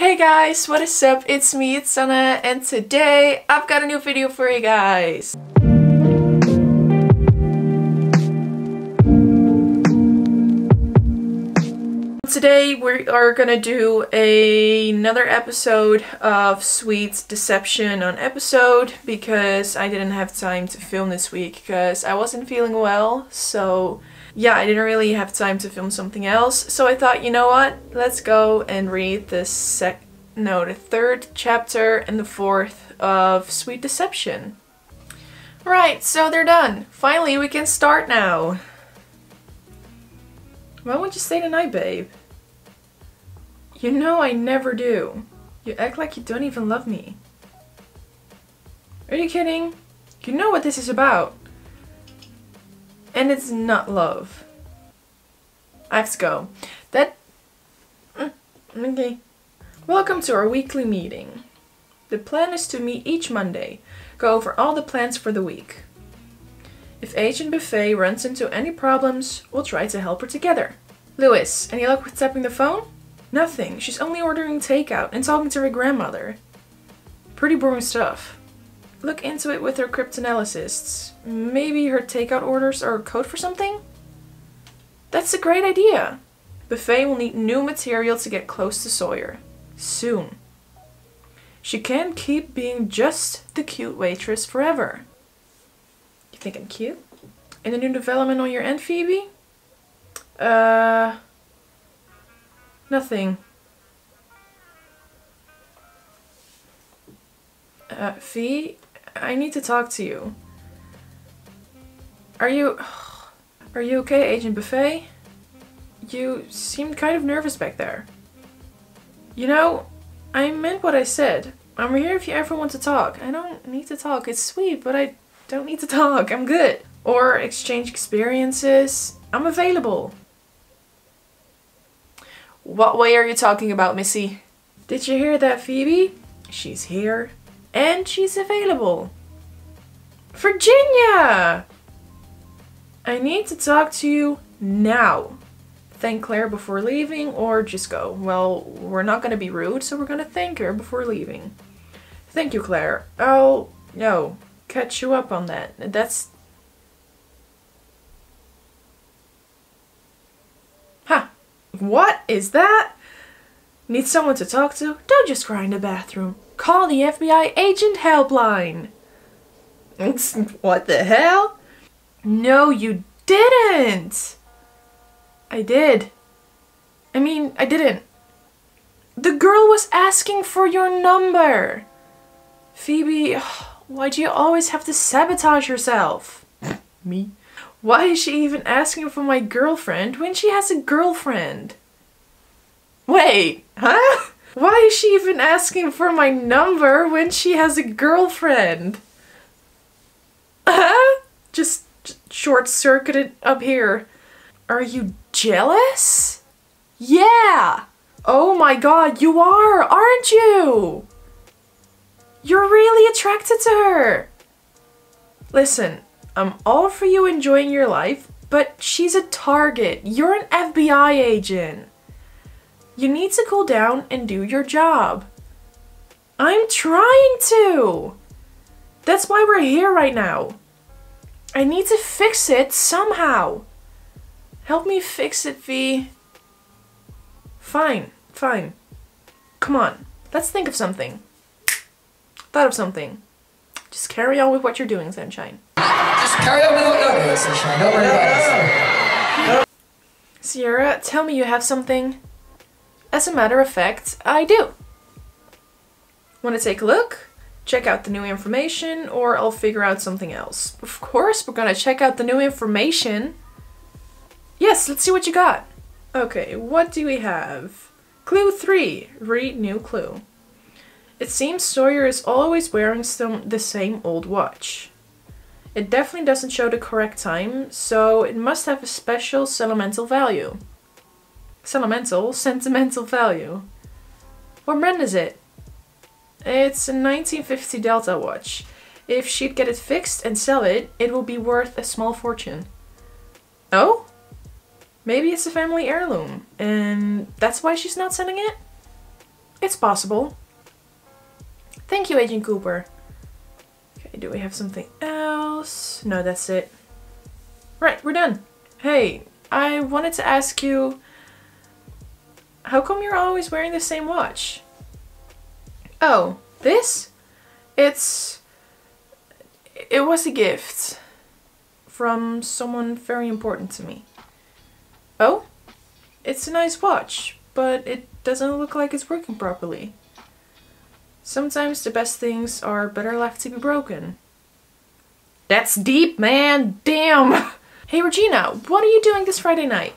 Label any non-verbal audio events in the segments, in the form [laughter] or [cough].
Hey guys, what is up? It's me, it's Sanne, and today I've got a new video for you guys. Today we are gonna do a, another episode of Sweet's Deception on episode because I didn't have time to film this week because I wasn't feeling well so yeah I didn't really have time to film something else so I thought you know what let's go and read the sec no the third chapter and the fourth of Sweet Deception. Right, so they're done. Finally we can start now. Why won't you stay tonight, babe? You know I never do. You act like you don't even love me. Are you kidding? You know what this is about. And it's not love. To go. That... Mm, okay. Welcome to our weekly meeting. The plan is to meet each Monday, go over all the plans for the week. If Agent Buffet runs into any problems, we'll try to help her together. Lewis, any luck with tapping the phone? Nothing. She's only ordering takeout and talking to her grandmother. Pretty boring stuff. Look into it with her cryptanalysts. Maybe her takeout orders are a code for something? That's a great idea. Buffet will need new material to get close to Sawyer. Soon. She can't keep being just the cute waitress forever. You think I'm cute? Any new development on your end, Phoebe? Uh... Nothing. Uh, Fee, I need to talk to you. Are you... Are you okay, Agent Buffet? You seemed kind of nervous back there. You know, I meant what I said. I'm here if you ever want to talk. I don't need to talk. It's sweet, but I don't need to talk. I'm good. Or exchange experiences. I'm available. What way are you talking about, Missy? Did you hear that, Phoebe? She's here. And she's available. Virginia! I need to talk to you now. Thank Claire before leaving or just go. Well, we're not gonna be rude, so we're gonna thank her before leaving. Thank you, Claire. I'll, no, catch you up on that. That's... Huh. What is that? Need someone to talk to? Don't just cry in the bathroom. Call the FBI agent helpline. what the hell? No, you didn't. I did. I mean, I didn't. The girl was asking for your number. Phoebe, [sighs] why do you always have to sabotage yourself? [laughs] Me? Why is she even asking for my girlfriend when she has a girlfriend? Wait, huh? Why is she even asking for my number when she has a girlfriend? Huh? Just, just short-circuited up here. Are you jealous? Yeah! Oh my god, you are, aren't you? You're really attracted to her. Listen, I'm all for you enjoying your life, but she's a target. You're an FBI agent. You need to cool down and do your job. I'm trying to. That's why we're here right now. I need to fix it somehow. Help me fix it, V. Fine, fine. Come on, let's think of something. Thought of something. Just carry on with what you're doing, Sunshine. Just carry on with what you're doing, Sunshine. Don't worry about it. Sierra, tell me you have something. As a matter of fact, I do. Want to take a look? Check out the new information, or I'll figure out something else. Of course, we're gonna check out the new information. Yes, let's see what you got. Okay, what do we have? Clue 3. Read new clue. It seems Sawyer is always wearing some the same old watch. It definitely doesn't show the correct time, so it must have a special sentimental value. Sentimental? Sentimental value. What brand is it? It's a 1950 Delta watch. If she'd get it fixed and sell it, it will be worth a small fortune. Oh? Maybe it's a family heirloom, and that's why she's not selling it? It's possible. Thank you, Agent Cooper. Okay, do we have something else? No, that's it. Right, we're done. Hey, I wanted to ask you, how come you're always wearing the same watch? Oh, this? It's... It was a gift from someone very important to me. Oh? It's a nice watch, but it doesn't look like it's working properly. Sometimes the best things are better left to be broken. That's deep, man! Damn! [laughs] Hey Regina, what are you doing this Friday night?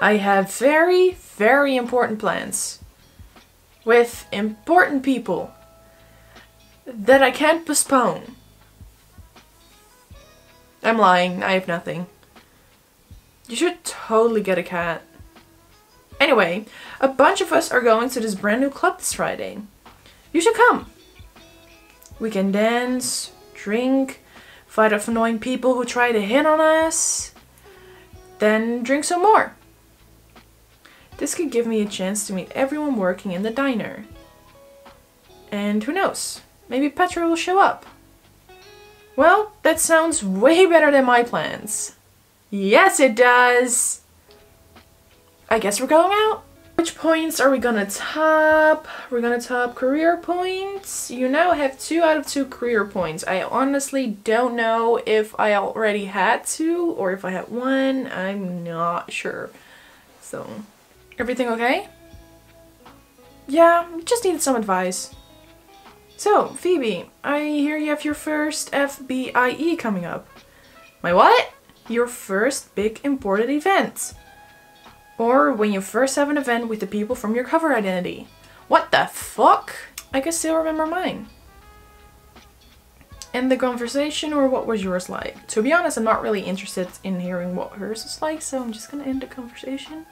I have very, very important plans. With important people. That I can't postpone. I'm lying, I have nothing. You should totally get a cat. Anyway, a bunch of us are going to this brand new club this Friday. You should come. We can dance, drink, fight off annoying people who try to hit on us, then drink some more. This could give me a chance to meet everyone working in the diner. And who knows, maybe Petra will show up. Well, that sounds way better than my plans. Yes, it does! I guess we're going out? Which points are we gonna top? We're gonna top career points. You now have two out of two career points. I honestly don't know if I already had two or if I had one. I'm not sure. So, everything okay? Yeah, just needed some advice. So, Phoebe, I hear you have your first FBIE coming up. My what? Your first big important event. Or when you first have an event with the people from your cover identity. What the fuck? I can still remember mine. End the conversation or what was yours like? To be honest, I'm not really interested in hearing what hers is like, so I'm just gonna end the conversation.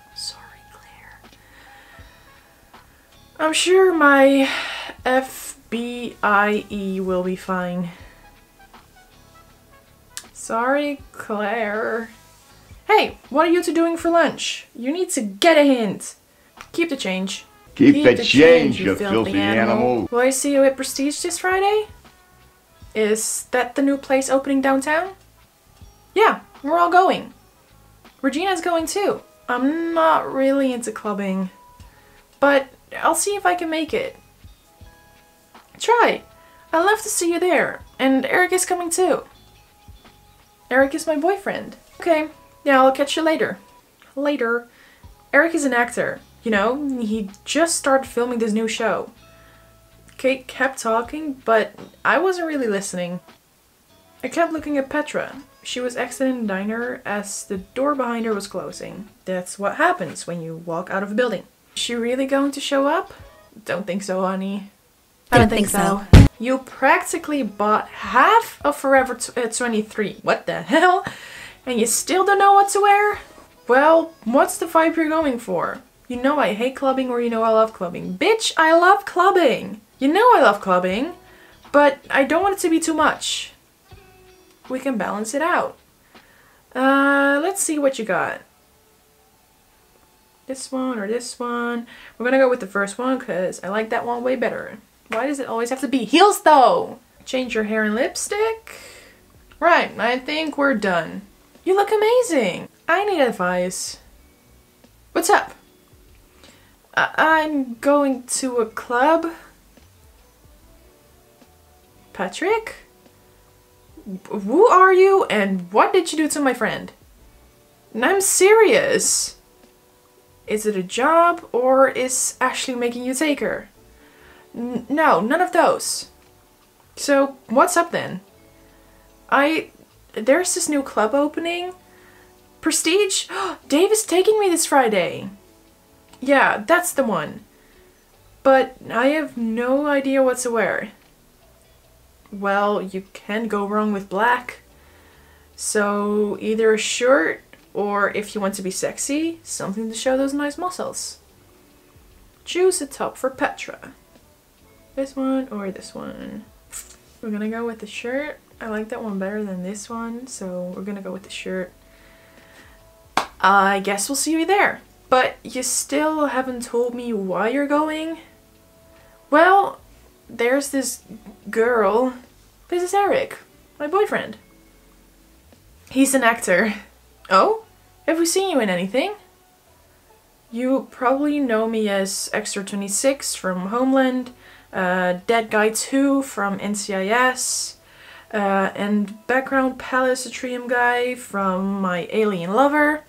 I'm sure my FBIE will be fine. Sorry, Claire. Hey, what are you two doing for lunch? You need to get a hint. Keep the change. Keep, Keep the, the, change, you filthy, filthy animal. animal. Will I see you at Prestige this Friday? Is that the new place opening downtown? Yeah, we're all going. Regina's going too. I'm not really into clubbing, but I'll see if I can make it. Try. I'd love to see you there, and Eric is coming too. Eric is my boyfriend. Okay, yeah, I'll catch you later. Later. Eric is an actor. You know, he just started filming this new show. Kate kept talking, but I wasn't really listening. I kept looking at Petra. She was exiting the diner as the door behind her was closing. That's what happens when you walk out of a building. Is she really going to show up? Don't think so, honey. I don't, think, think so. so. You practically bought half of Forever uh, 23. What the hell? And you still don't know what to wear? Well, what's the vibe you're going for? You know I hate clubbing or you know I love clubbing. Bitch, I love clubbing! You know I love clubbing, but I don't want it to be too much. We can balance it out. Uh, let's see what you got. This one or this one. We're gonna go with the first one because I like that one way better. Why does it always have to be heels though? Change your hair and lipstick. Right, I think we're done. You look amazing. I need advice. What's up? I I'm going to a club. Patrick? Who are you and what did you do to my friend? And I'm serious. Is it a job or is Ashley making you take her? N no, none of those. So, what's up then? I there's this new club opening. Prestige? [gasps] Dave is taking me this Friday. Yeah, that's the one. But I have no idea what to wear. Well, you can't go wrong with black. So either a shirt or if you want to be sexy, something to show those nice muscles. Choose a top for Petra. This one or this one. We're gonna go with the shirt. I like that one better than this one, so we're gonna go with the shirt. I guess we'll see you there. But you still haven't told me why you're going. Well, there's this girl. This is Eric, my boyfriend. He's an actor. Oh? Have we seen you in anything? You probably know me as Extra 26 from Homeland, uh, Dead Guy 2 from NCIS, uh, and background Palace Atrium guy from my Alien Lover.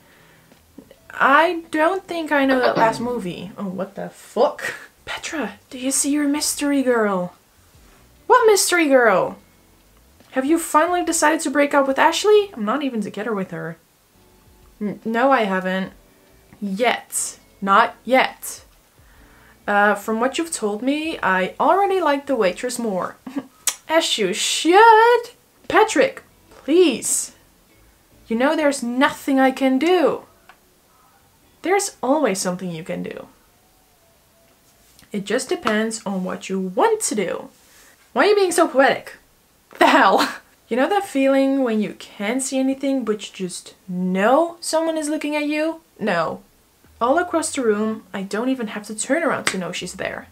I don't think I know that last movie. Oh, what the fuck? Petra, do you see your mystery girl? What mystery girl? Have you finally decided to break up with Ashley? I'm not even together with her. No, I haven't. Yet. Not yet. Uh, from what you've told me, I already like the waitress more. [laughs] As you should! Patrick, please. You know there's nothing I can do. There's always something you can do. It just depends on what you want to do. Why are you being so poetic? The hell? [laughs] You know that feeling when you can't see anything but you just know someone is looking at you? No. All across the room, I don't even have to turn around to know she's there.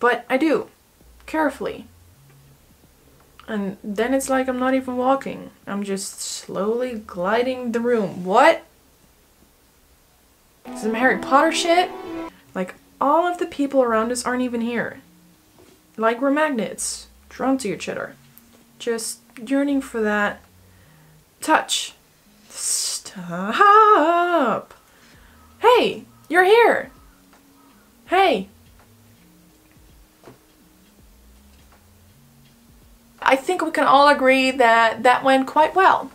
But I do. Carefully. And then it's like I'm not even walking. I'm just slowly gliding the room. What? Some Harry Potter shit? Like, all of the people around us aren't even here. Like we're magnets, drawn to each other. Just yearning for that touch. Stop! Hey, you're here! Hey! I think we can all agree that that went quite well.